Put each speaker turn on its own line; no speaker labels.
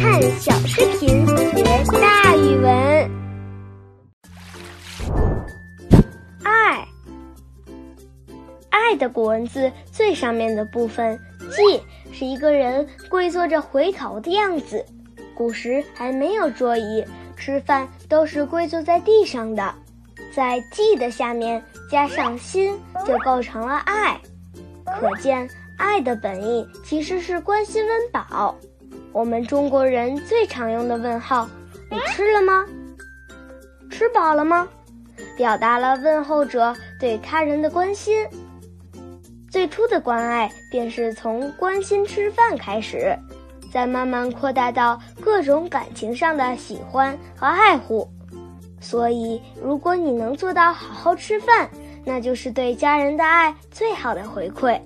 看小视频，学大语文。爱，爱的古文字最上面的部分“祭”是一个人跪坐着回头的样子。古时还没有桌椅，吃饭都是跪坐在地上的。在“祭”的下面加上“心”，就构成了爱。可见，爱的本意其实是关心温饱。我们中国人最常用的问号：“你吃了吗？吃饱了吗？”表达了问候者对他人的关心。最初的关爱便是从关心吃饭开始，再慢慢扩大到各种感情上的喜欢和爱护。所以，如果你能做到好好吃饭，那就是对家人的爱最好的回馈。